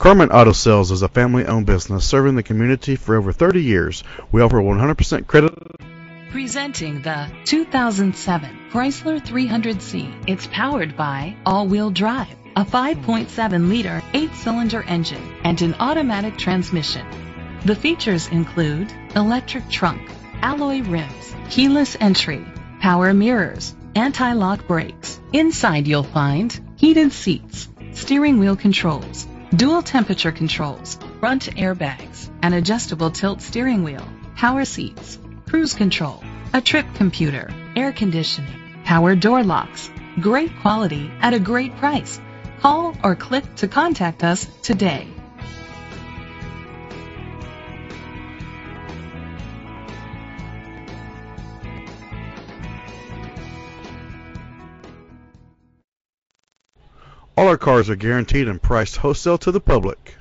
Karman Auto Sales is a family-owned business serving the community for over 30 years. We offer 100% credit. Presenting the 2007 Chrysler 300C. It's powered by all-wheel drive, a 5.7-liter, eight-cylinder engine, and an automatic transmission. The features include electric trunk, alloy rims, keyless entry, power mirrors, anti-lock brakes. Inside you'll find heated seats, steering wheel controls, dual temperature controls, front airbags, an adjustable tilt steering wheel, power seats, cruise control, a trip computer, air conditioning, power door locks. Great quality at a great price. Call or click to contact us today. All our cars are guaranteed and priced wholesale to the public.